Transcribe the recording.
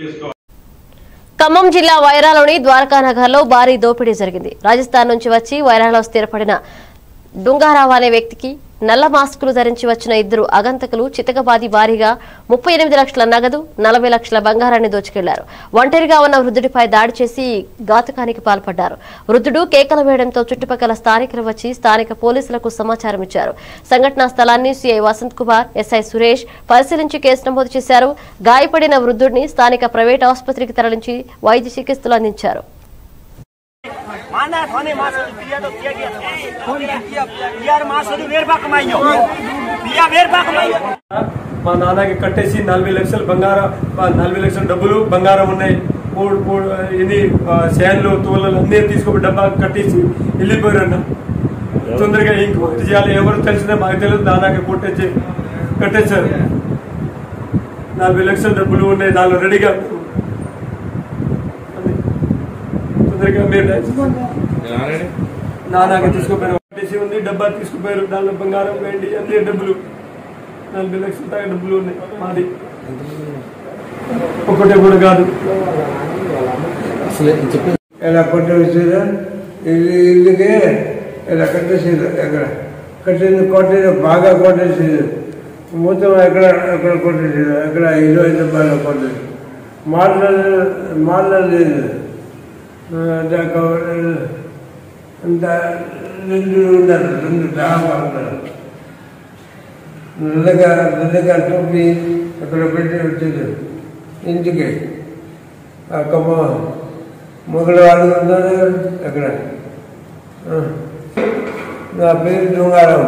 చేసుకోవాలి ఖమ్మం జిల్లా వైరాలోని ద్వారకా నగర్లో భారీ దోపిడీ జరిగింది. రాజస్థాన్ నుంచి వచ్చి వైరాలో స్థిరపడిన డుంగారావు అనే వ్యక్తికి నల్ల మాస్కులు ధరించి వచ్చిన ఇద్దరు అగంతకులు చితకబాది భారీగా ముప్పై ఎనిమిది లక్షల నగదు నలభై లక్షల బంగారాన్ని దోచుకెళ్ళారు. ఒంటరిగా ఉన్న వృద్ధుడిపై దాడి చేసి ఘాతుకానికి పాల్పడ్డారు. వృద్ధుడు కేకలు వేయడంతో చుట్టుపక్కల స్థానికులు వచ్చి స్థానిక పోలీసులకు సమాచారం ఇచ్చారు. సంఘటనా స్థలాన్ని సీఐ వసంత్ కుమార్ ఎస్ఐ సురేష్ పరిశీలించి కేసు నమోదు చేశారు. గాయపడిన వృద్ధుడిని స్థానిక ప్రైవేట్ ఆసుపత్రికి తరలించి వైద్య చికిత్సలు అందించారు. माना थाने मासुद पिया तो किया गया था कौन किया यार मासुद वेरबा कमाइयो पिया वेरबा कमाइयो మా నాన్నకి కట్టేసి నలభై లక్షలు బంగారం ఆ, నలభై లక్షల డబ్బులు బంగారం ఉన్నాయి మూడు మూడు ఇది ఆ, శాన్లు తూలలు అన్నీ తీసుకుని డబ్బా కట్టేసి వెళ్ళిపోయారు అన్న తొందరగా ఇంకొకటి చేయాలి ఎవరు తెలిసినా మాకు తెలియదు నాన్నకి కొట్టేసి కట్టేశారు నలభై లక్షల డబ్బులు ఉన్నాయి నాలుగు రెడీగా తొందరగా మీరు నాన్నకి తీసుకుపోయారు ఉంది డబ్బా తీసుకుపోయారు. దానిలో బంగారం వెండి అన్ని డబ్బులు. నలభై లక్షల దాకా డబ్బులు ఉన్నాయి మాది. ఒకటే కూడా కాదు. ఇలా కొట్టేసారు ఇల్లు ఇల్లుకి ఇలా కట్టేసారు ఎక్కడ? కట్టింది కొట్టేది బాగా కొట్టేసారు మొత్తం ఎక్కడ ఎక్కడ కొట్టేసారు ఎక్కడ అయితే బాగా కొట్టేది మాట్లాడలేదు మాట్లాడలేదు అంత రెండు ఉన్నారు రెండు డాబా ఉన్నారు నల్లగా నల్లగా టోపీ అక్కడ పెట్టి వచ్చేది ఇంటికి అక్కమ్మ మొగలు వాళ్ళు ఉన్నారు అక్కడ ఆ. నా పేరు దుంగారావు